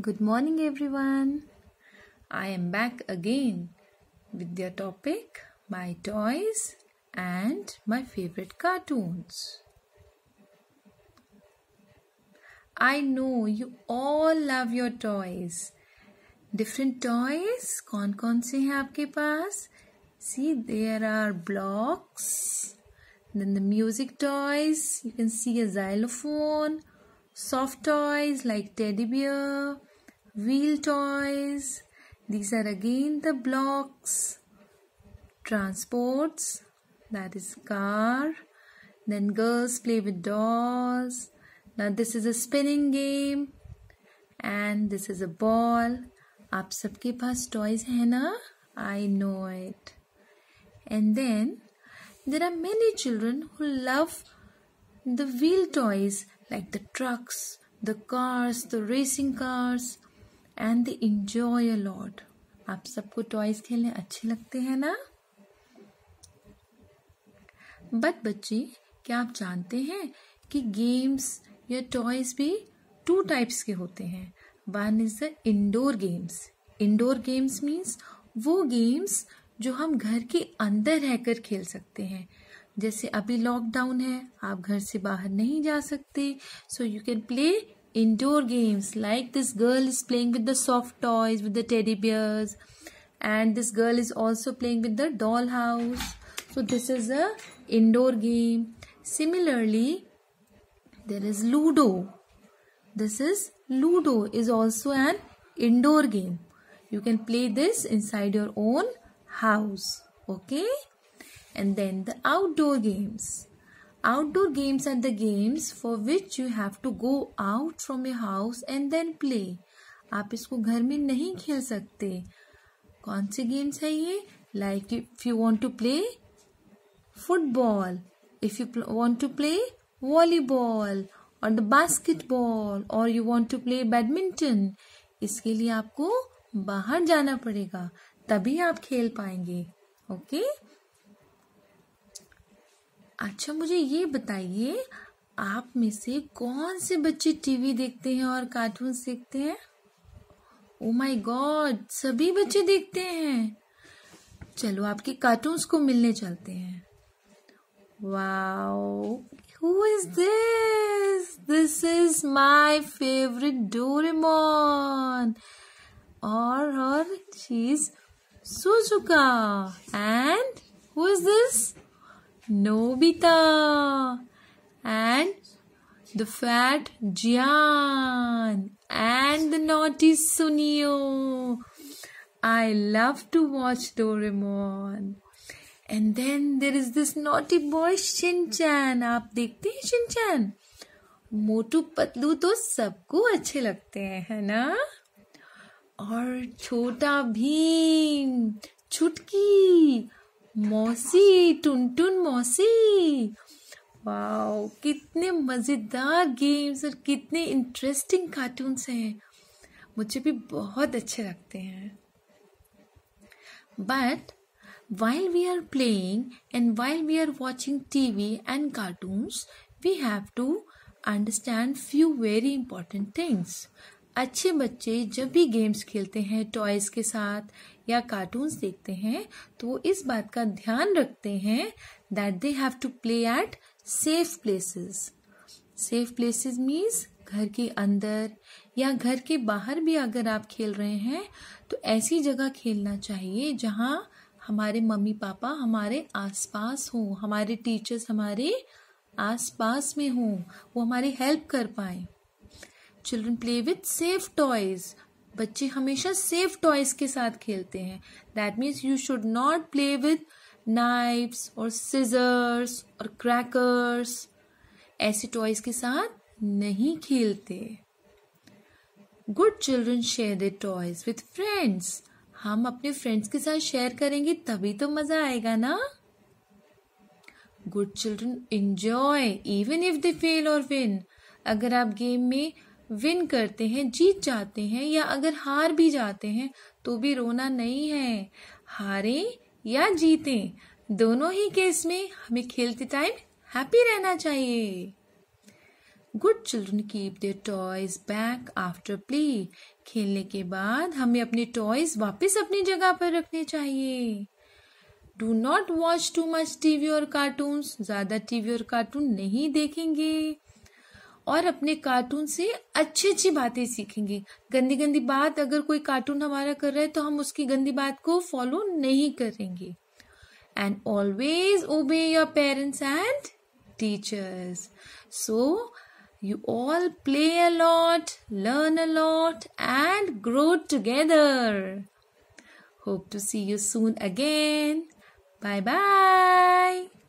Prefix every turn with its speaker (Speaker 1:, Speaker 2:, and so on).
Speaker 1: Good morning, everyone. I am back again with your topic my toys and my favorite cartoons. I know you all love your toys. Different toys कौन कौन से हैं आपके पास See, there are blocks. Then the music toys. You can see a xylophone soft toys like teddy bear, wheel toys. These are again the blocks. Transports, that is car. Then girls play with dolls. Now this is a spinning game. And this is a ball. आप सबके पास toys है ना? I know it. And then there are many children who love the wheel toys like the trucks, the cars, the racing cars, and they enjoy a lot. आप सबको toys खेलने अच्छे लगते हैं ना? बट बच्चे क्या आप जानते हैं कि गेम्स या टॉयज भी टू टाइप्स के होते हैं? One is the indoor games indoor games means वो गेम्स जो हम घर के अंदर रहकर खेल सकते हैं। जैसे अभी लॉकडाउन है, आप घर से बाहर नहीं जा सकते so you can play indoor games like this girl is playing with the soft toys with the teddy bears and this girl is also playing with the doll house so this is a indoor game similarly there is ludo this is ludo is also an indoor game you can play this inside your own house okay? And then the outdoor games. Outdoor games are the games for which you have to go out from your house and then play. आप इसको घर में नहीं खेल सकते कौन से games है ये like if you want to play football if you want to play volleyball और द बास्केटबॉल और you want to play badminton इसके लिए आपको बाहर जाना पड़ेगा, तभी आप खेल पाएँगे ओके okay? अच्छा मुझे ये बताइए, आप में से कौन से बच्चे टीवी देखते हैं और कार्टून देखते हैं? ओ माय गॉड सभी बच्चे देखते हैं। चलो, आपके कार्टून्स को मिलने चलते हैं। Wow who is this this is my favourite Doraemon और और she is Shizuka and who is this Nobita and the fat Jian and the naughty Sunio. I love to watch Doraemon. And then there is this naughty boy Shinchan. आप देखते हैं Shinchan Motu Patlu तो सबको अच्छे लगते हैं है ना और छोटा भीम छुटकी मौसी टुन टुन मौसी। वाओ, कितने मज़ेदार गेम्स और कितने इंटरेस्टिंग कार्टून्स हैं। मुझे भी बहुत अच्छे लगते हैं। But while we are playing and while we are watching T V and cartoons we have to understand few very important things अच्छे बच्चे जब भी गेम्स खेलते हैं टॉयज के साथ या कार्टून्स देखते हैं तो वो इस बात का ध्यान रखते हैं that they have to play at safe places safe places means घर के अंदर या घर के बाहर भी अगर आप खेल रहे हैं तो ऐसी जगह खेलना चाहिए जहाँ हमारे मम्मी पापा हमारे आसपास हों, हमारे टीचर्स हमारे आसपास में हों, वो हमारी हेल्प कर पाए। Children play with safe toys बच्चे हमेशा सेफ़ टॉयज के साथ खेलते हैं। That means you should not play with knives और सिजर्स और क्रैकर्स ऐसे टॉयज के साथ नहीं खेलते। Good children share the toys with friends हम अपने फ्रेंड्स के साथ शेयर करेंगे, तभी तो मज़ा आएगा ना? Good children enjoy even if they fail और विन अगर आप गेम में विन करते हैं, जीत जाते हैं या अगर हार भी जाते हैं तो भी रोना नहीं है। हारे या जीते, दोनों ही केस में हमें खेलते टाइम हैप्पी रहना चाहिए। Good children keep their toys back after play खेलने के बाद हमें अपने टॉयज वापस अपनी जगह पर रखने चाहिए। Do not watch too much TV और कार्टून ज़्यादा टीवी और कार्टून नहीं देखेंगे। और अपने कार्टून से अच्छी अच्छी बातें सीखेंगे गंदी गंदी बात अगर कोई कार्टून हमारा कर रहा है तो हम उसकी गंदी बात को फॉलो नहीं करेंगे and always obey your parents and teachers so you all play learn a lot, and grow together. Hope to see you soon again. Bye bye.